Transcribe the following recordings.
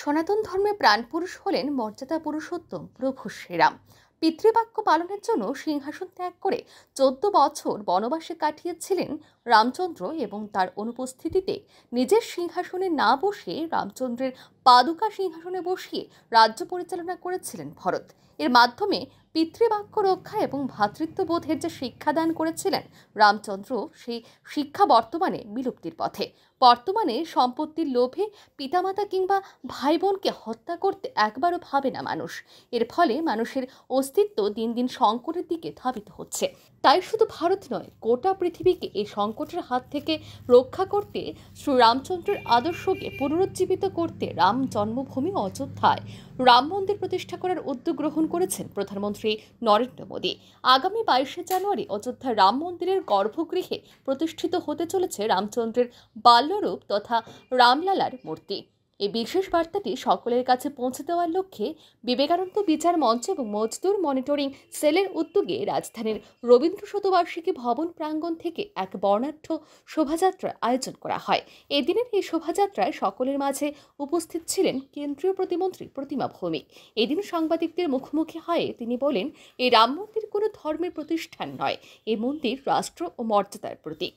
সনাতন ধর্মে প্রাণপুরুষ হলেন মর্যাদা পুরুষোত্তম প্রভু শ্রীরাম। পিতৃবাক্য পালনের জন্য সিংহাসন ত্যাগ করে চোদ্দ বছর বনবাসে কাটিয়েছিলেন রামচন্দ্র এবং তার অনুপস্থিতিতে নিজের সিংহাসনে না বসে রামচন্দ্রের পাদুকা সিংহাসনে বসিয়ে রাজ্য পরিচালনা করেছিলেন ভরত। এর মাধ্যমে পিতৃবাক্য রক্ষা এবং ভ্রাতৃত্ববোধের যে শিক্ষাদান করেছিলেন রামচন্দ্র, সেই শিক্ষা বর্তমানে বিলুপ্তির পথে। বর্তমানে সম্পত্তির লোভে পিতামাতা কিংবা ভাই বোনকে হত্যা করতে একবারও ভাবে না মানুষ। এর ফলে মানুষের অস্তিত্ব দিন দিন সংকটের দিকে ধাবিত হচ্ছে। তাই শুধু ভারত নয়, গোটা পৃথিবীকে এই সংকটের হাত থেকে রক্ষা করতে শ্রী রামচন্দ্রের আদর্শকে পুনরুজ্জীবিত করতে রাম জন্মভূমি অযোধ্যায় রাম মন্দির প্রতিষ্ঠা করার উদ্যোগ গ্রহণ করেছেন প্রধানমন্ত্রী নরেন্দ্র মোদী। আগামী বাইশে জানুয়ারি অযোধ্যা রাম মন্দিরের গর্ভগৃহে প্রতিষ্ঠিত হতে চলেছে রামচন্দ্রের বাল্যরূপ তথা রামলালার মূর্তি। এই বিশেষ বার্তাটি সকলের কাছে পৌঁছে দেওয়ার লক্ষ্যে বিবেকানন্দ বিচার মঞ্চ এবং মজদুর মনিটরিং সেলের উদ্যোগে রাজধানীর রবীন্দ্র শতবার্ষিকী ভবন প্রাঙ্গণ থেকে এক বর্ণাঢ্য শোভাযাত্রার আয়োজন করা হয়। এদিনের এই শোভাযাত্রায় সকলের মাঝে উপস্থিত ছিলেন কেন্দ্রীয় প্রতিমন্ত্রী প্রতিমা ভৌমিক। এদিন সাংবাদিকদের মুখোমুখি হয়ে তিনি বলেন, এই রাম মন্দির কোনো ধর্মের প্রতিষ্ঠান নয়। এই মন্দির রাষ্ট্র ও মর্যাদার প্রতীক।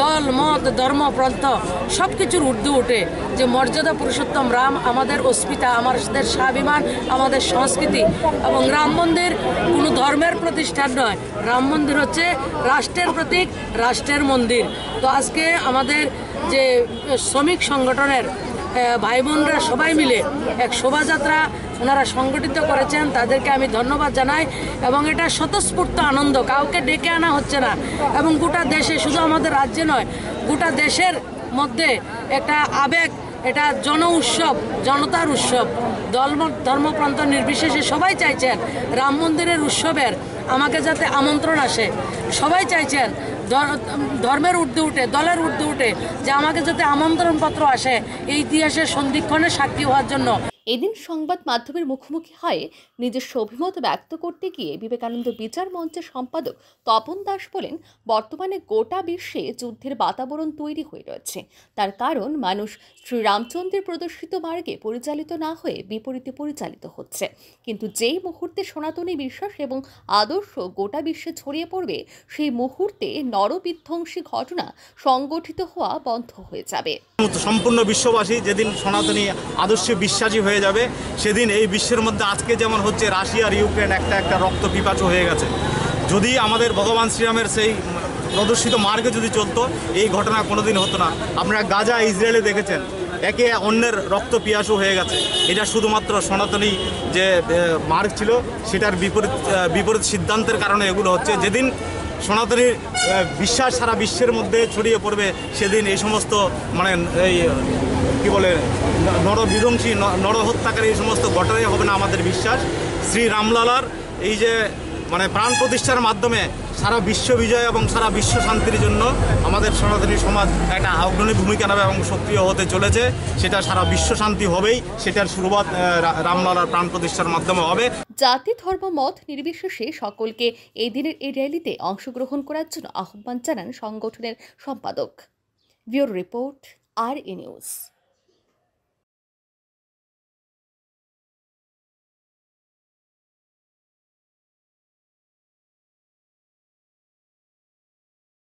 দল, মত, ধর্ম প্রান্ত সব কিছুর ঊর্ধ্বে ওঠে যে মর্যাদা, পুরুষোত্তম রাম আমাদের অস্মিতা, আমাদের স্বাভিমান, আমাদের সংস্কৃতি এবং রাম মন্দির কোনো ধর্মের প্রতিষ্ঠান নয়। রাম মন্দির হচ্ছে রাষ্ট্রের প্রতীক, রাষ্ট্রের মন্দির। তো আজকে আমাদের যে শ্রমিক সংগঠনের ভাই বোনরা সবাই মিলে এক শোভাযাত্রা ওনারা সংগঠিত করেছেন, তাদেরকে আমি ধন্যবাদ জানাই এবং এটা স্বতঃস্ফূর্ত আনন্দ, কাউকে ডেকে আনা হচ্ছে না। এবং গোটা দেশে, শুধু আমাদের রাজ্যে নয়, গোটা দেশের মধ্যে একটা আবেগ, এটা জন উৎসব, জনতার উৎসব। ধর্ম ধর্মপ্রান্ত নির্বিশেষে সবাই চাইছেন রাম মন্দিরের উৎসবের, আমাকে যাতে আমন্ত্রণ আসে। সবাই চাইছেন ধর্মের ঊর্ধ্বে উঠে, দলের ঊর্ধ্বে উঠে, যে আমাকে যাতে আমন্ত্রণপত্র আসে এই ইতিহাসের সন্ধিক্ষণে সাক্ষী হওয়ার জন্য। এদিন সংবাদ মাধ্যমের মুখোমুখি হয়ে নিজস্ব অভিমত ব্যক্ত করতে গিয়ে বিবেকানন্দ বিচার মঞ্চের সম্পাদক তপন দাস বলেন, বর্তমানে গোটা বিশ্বে যুদ্ধের বাতাবরণ তৈরি হয়ে রয়েছে। তার কারণ, মানুষ শ্রীরামচন্দ্রের প্রদর্শিত মার্গে পরিচালিত না হয়ে বিপরীতে পরিচালিত হচ্ছে। কিন্তু যেই মুহূর্তে সনাতনী বিশ্বাস এবং আদর্শ গোটা বিশ্বে ছড়িয়ে পড়বে, সেই মুহূর্তে নরবিধ্বংসী ঘটনা সংগঠিত হওয়া বন্ধ হয়ে যাবে। সম্পূর্ণ বিশ্ববাসী যেদিন সনাতনী আদর্শে বিশ্বাসী হয়ে যাবে, সেদিন এই বিশ্বের মধ্যে আজকে যেমন হচ্ছে রাশিয়ার ইউক্রেন একটা একটা রক্ত পিপাচু হয়ে গেছে। যদি আমাদের ভগবান শ্রীরামের সেই প্রদর্শিত মার্গে যদি চলতো, এই ঘটনা কোনোদিন হতো না। আপনারা গাজা, ইসরায়েলে দেখেছেন, একে অন্যের রক্ত পিয়াসু হয়ে গেছে। এটা শুধুমাত্র সনাতনী যে মার্গ ছিল, সেটার বিপরীত বিপরীত সিদ্ধান্তের কারণে এগুলো হচ্ছে। যেদিন সনাতনীর বিশ্বাস সারা বিশ্বের মধ্যে ছড়িয়ে পড়বে সেদিন এই সমস্ত মানে এই, কী বলে, নরবিধ্বংসী নরহত্যাকারী এই সমস্ত ঘটনাই হবে না আমাদের বিশ্বাস। শ্রী রামলালার এই যে মানে প্রাণ প্রতিষ্ঠার মাধ্যমে সারা বিশ্ব বিজয় এবং সারা বিশ্ব শান্তির জন্য আমাদের সনাতনী সমাজ একটা অগ্রণী ভূমিকা নেবে এবং সক্রিয় হতে চলেছে। সেটা সারা বিশ্ব শান্তি হবেই। সেটার শুরুবাত রামলালার প্রাণ প্রতিষ্ঠার মাধ্যমে হবে। জাতি, ধর্ম, মত নির্বিশেষে সকলকে এই দিনের এই র্যালিতে অংশগ্রহণ করার জন্য আহ্বান জানান সংগঠনের সম্পাদক। Bureau report, R A news.